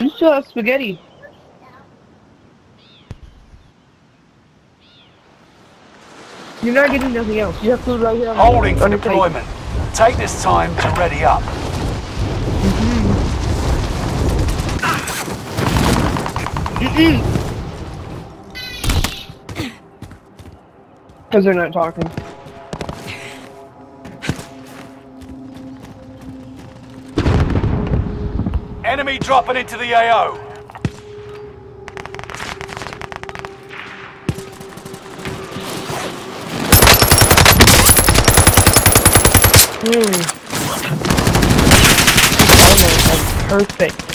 You still have uh, spaghetti. You're not getting nothing else. You have food right here. Holding for on your plate. deployment. Take this time to ready up. Mm-hmm. Because they're not talking. Dropping into the AO. Hmm. Almost like perfect.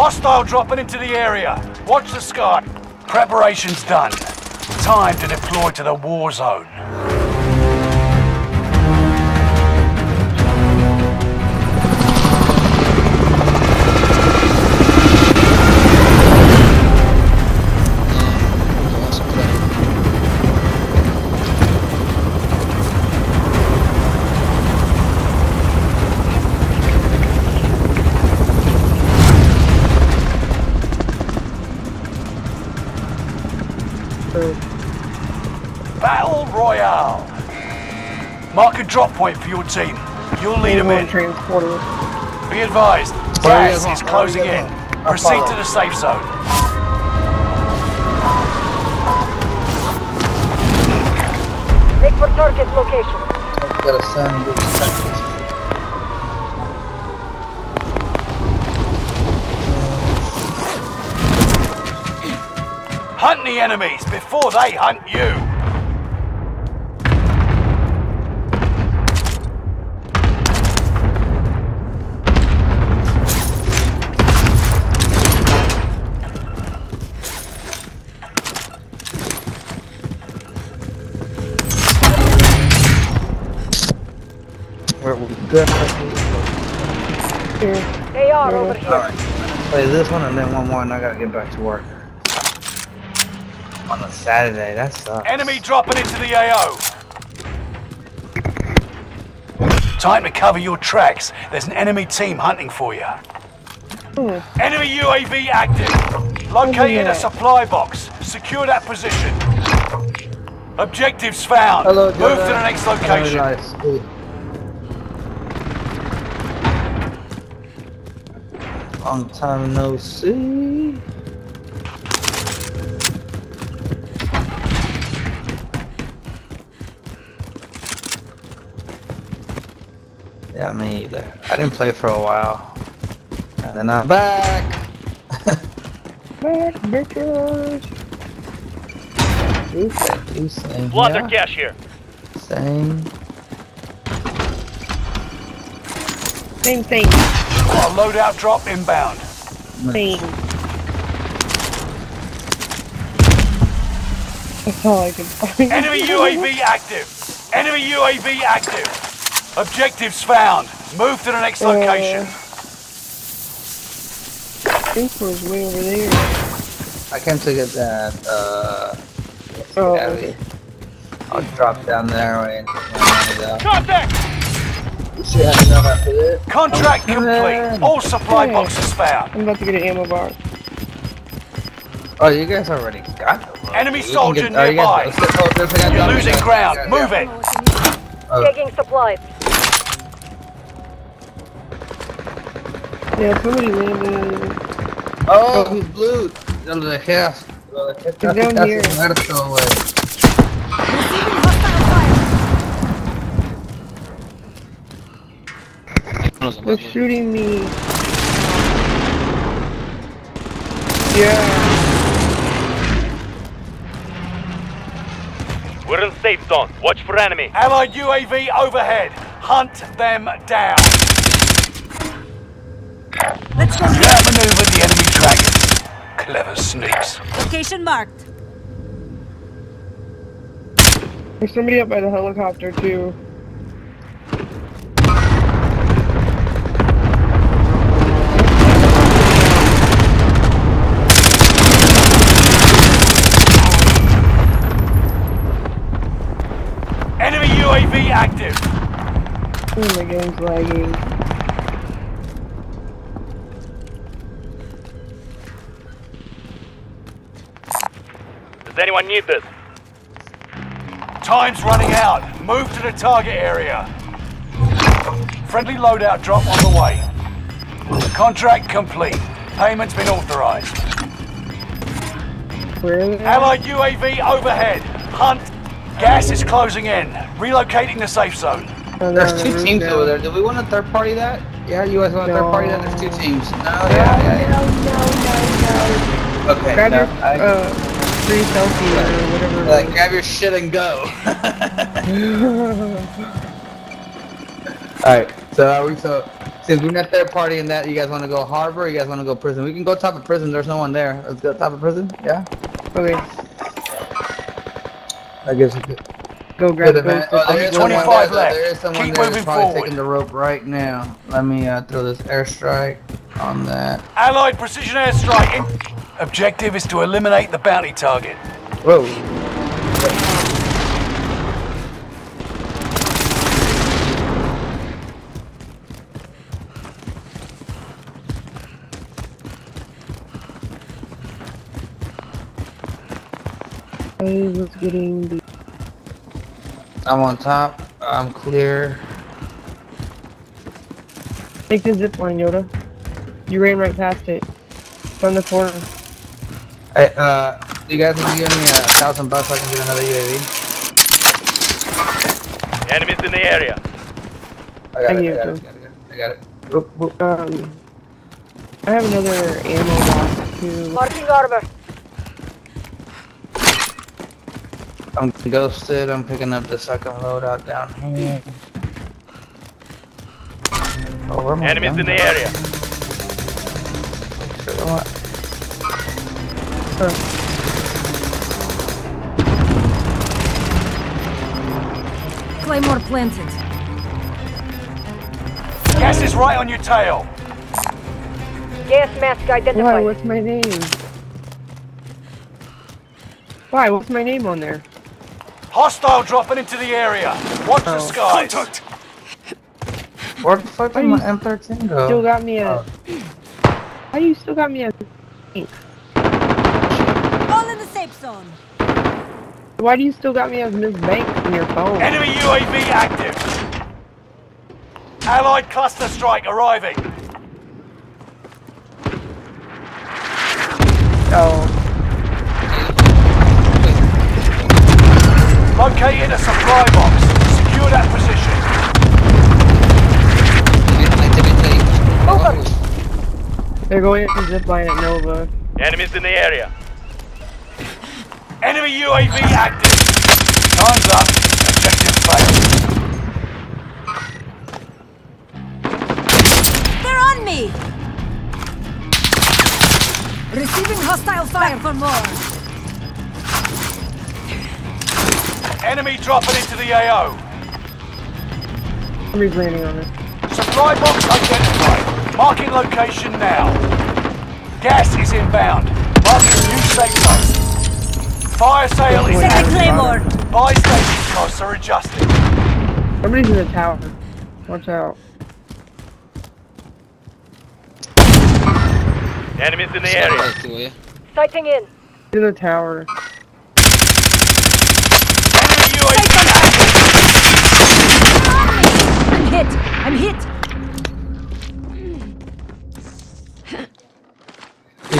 Hostile dropping into the area. Watch the sky. Preparation's done. Time to deploy to the war zone. Mark a drop point for your team. You'll lead them in. transporter. Be advised, Where gas is closing in. Proceed to the safe zone. Make for target location. Gotta send this package. Hunt the enemies before they hunt you. We're we're good. AR over here. Alright. Play this one and then one more and I gotta get back to work. On a Saturday, that sucks. Enemy dropping into the AO. Time to cover your tracks. There's an enemy team hunting for you. Hmm. Enemy UAV active. Located a supply box. Secure that position. Objectives found. Hello, Move to the next Hello, location. Long time no see. Yeah, me either. I didn't play for a while. And then I'm back. Back, bitches. You said you same. Blotter yeah? cash here. Same. Same thing. Got a loadout drop inbound. Same. That's all I can find. Enemy UAV active. Enemy UAV active. Objectives found. Move to the next location. I think was way over there. I came to get that, uh, Oh, alley. I'll drop down there and and, Contact! Contract complete. All supply boxes found. I'm about to get an ammo box. Oh, you guys already got them. Enemy You soldier get- oh, you nearby. guys- oh, there's a You're losing there. ground. Yeah, Move yeah. it. Oh, Taking supplies. Yeah, somebody landed. oh, he's blue. Lo dejé. Lo dejé casi, down casi here. muerto, güey. They're shooting me. Yeah. We're in safe zone. Watch for enemy. Allied UAV overhead. Hunt them down. Let's go You here. the enemy dragons. Clever snakes. Location marked. There's somebody up by the helicopter too. Enemy UAV active. Oh my game's lagging. Does anyone need this? Time's running out. Move to the target area. Friendly loadout drop on the way. Contract complete. Payment's been authorized. Allied UAV overhead. Hunt. Gas is closing in. Relocating the safe zone. They're on There's two teams over there. Do we want to third party that? Yeah, you guys want to third party that? There's two teams. No, No, yeah, yeah, no, no, no, yeah. Okay, Grab no, your I, uh, free selfie or whatever. it like, grab your shit and go. Alright, so are we so since we're not third party in that, you guys want to go harbor? Or you guys want to go prison? We can go top of prison. There's no one there. Let's go top of prison. Yeah, okay, I guess we could. go grab Good those. event. Oh, there is 25 someone left. There is someone Keep there that's moving probably forward. taking the rope right now. Let me uh, throw this airstrike on that. Allied precision airstrike. In- Objective is to eliminate the bounty target. Whoa. I was getting the. I'm on top. I'm clear. Take the zip line, Yoda. You ran right past it. From the corner. Hey, uh, you guys can give me a thousand bucks so I can get another UAV? Enemies in the area. I got I it. I got it it. I got it. I got it. Whoop, whoop. Um, I have another ammo box too. Marking armor. I'm ghosted. I'm picking up the second loadout down here. Oh, where am I Enemies in the going? area. Claymore planted. Gas is right on your tail. Gas mask Why? identified. What's my name? Why? What's my name on there? Hostile dropping into the area. Watch the Oh. skies. Where the fuck Why did my you M13 Still got me a. Oh. How you still got me a? All in the safe zone. Why do you still got me as Miss Banks in your phone? Enemy UAV active. Allied cluster strike arriving. Oh, Located a supply box. Secure that position. they're going into zip line at Nova. Enemies in the area. Enemy UAV active. Time's up. Objective failed. They're on me. Receiving hostile fire for more. Enemy dropping into the AO. Somebody's landing on us. Supply box identified. Marking location now. Gas is inbound. Marking new safe zone. Fire sale is Second active. Claymore. Buy station costs are adjusted. Somebody's in the tower. Watch out. Enemies in the area. Sighting in. In the tower.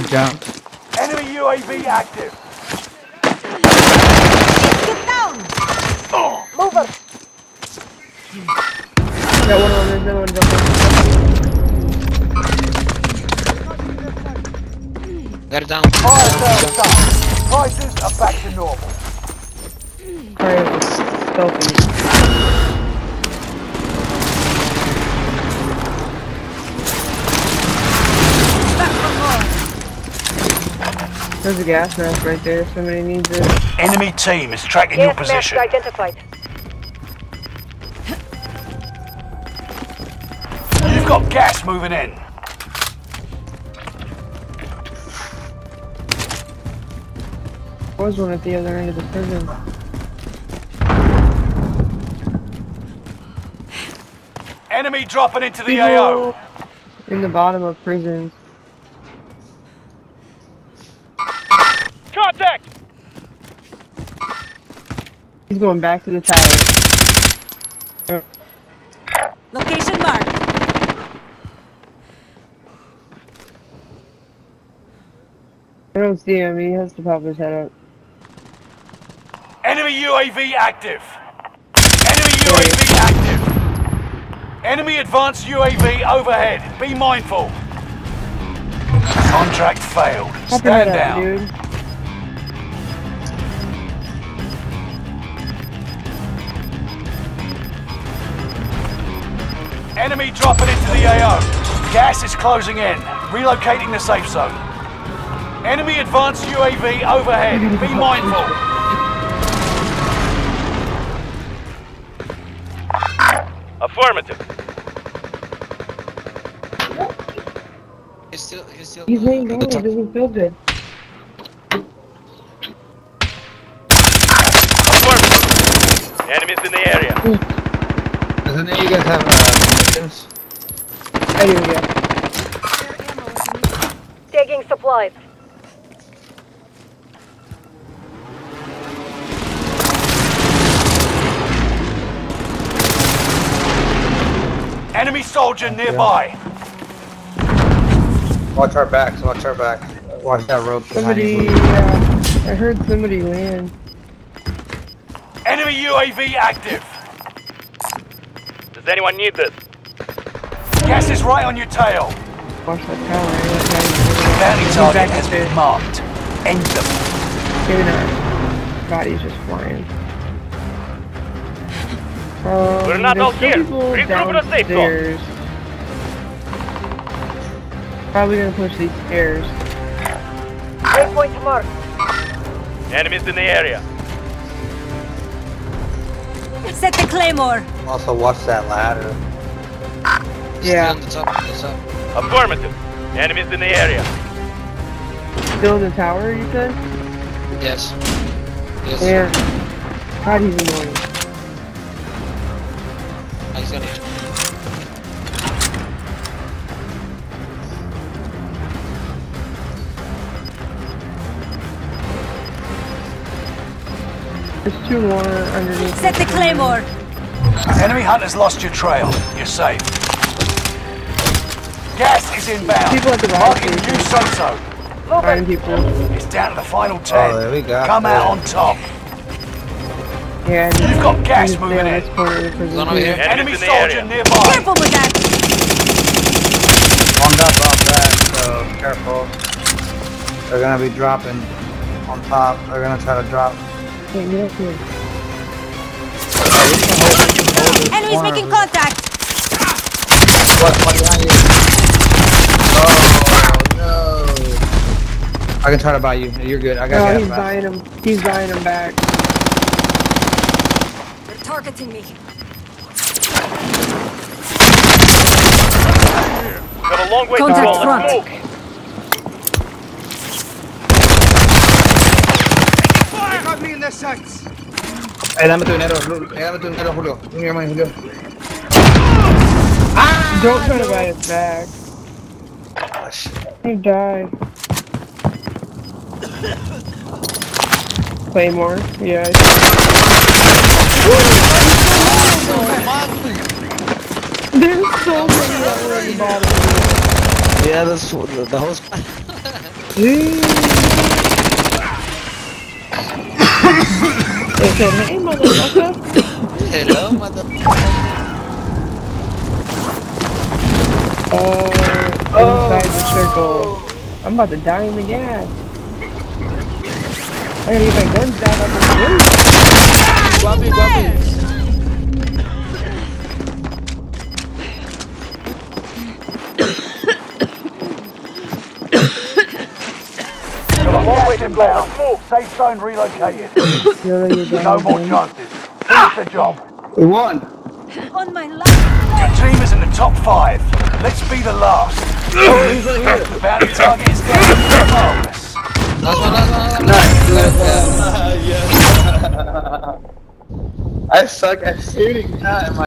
Good jump. Enemy UAV active. Get down. Oh. Mover. Got one on this, other one's They're down. Fire sale stopped. Prices are back to normal. there. Sorry, stealthy. There's a gas mask right there. Somebody needs it. Enemy team is tracking your Gas mask identified. You've got gas moving in. There was one at the other end of the prison. Enemy dropping into the People AO. In the bottom of prisons. He's going back to the tower. Location marked. I don't see him. He has to pop his head up. Enemy UAV active. Enemy UAV active. Enemy advanced UAV overhead. Be mindful. Contract failed. Pop your Stand up, down. dude. Enemy dropping into the AO. Gas is closing in. Relocating the safe zone. Enemy advanced UAV overhead. Be mindful. Affirmative. He's still, he's still. He's laying down. the It doesn't feel good. Affirmative. Enemies in the area. Does any of you guys have uh, munitions? I do, yeah. Taking supplies. Enemy soldier nearby. Watch our backs. Watch our back. Watch that rope. Somebody, uh, I heard somebody land. Enemy UAV active. Does anyone need this? Gas is right on your tail. Watch that tower. Bounty target back has been marked. End them. Maybe not. Body's just flying. Um, We're not all here. people Regroup in a safe zone. downstairs. Probably gonna push these stairs. Waypoint marked. Enemies in the area. Set the claymore. Also watch that ladder. Still Yeah, on the top, on. Affirmative. Enemies in the area. still in the tower, you said? Yes. Yes. Yeah. God, he's annoying. I got it. There's two more underneath. Set the claymore. Enemy hunters lost your trail. You're safe. Gas is inbound. People at the Marking bottom. new safe zone. Find people. It's down to the final ten. Oh, there we go. Come out on top. Yeah, You've got gas moving in. this corner the prison. One over too. here. Enemy in the soldier area. nearby. Careful with that. One up off that, so careful. They're gonna be dropping on top. They're gonna try to drop. Can't get up here. Enemies making contact. What? What behind you? Oh no! I can try to buy you. You're good. I got Oh, he's buying him. He's buying him back. They're targeting me. Got a long way Contact to go. Let's front. move. Hey, dame tu dinero, Hey, dame tu dinero, Julio. Give me your money, Julio. Don't try to buy it back. Ah, shit. You die. Claymore. Yeah. There's so many that were at the bottom. Yeah, that's the, the whole spot. They said, hey, motherfucker. Hello, mother. Uh, inside the circle. I'm about to die in the gas. I gotta get my guns down on the roof. Guapi, guapi. Got a gas inbound. Safe zone relocated. No more chances. Finish the job. We won. On my last. Your team is in the top five. Let's be the last. The bounty target is down. Marvelous. I suck at shooting. God,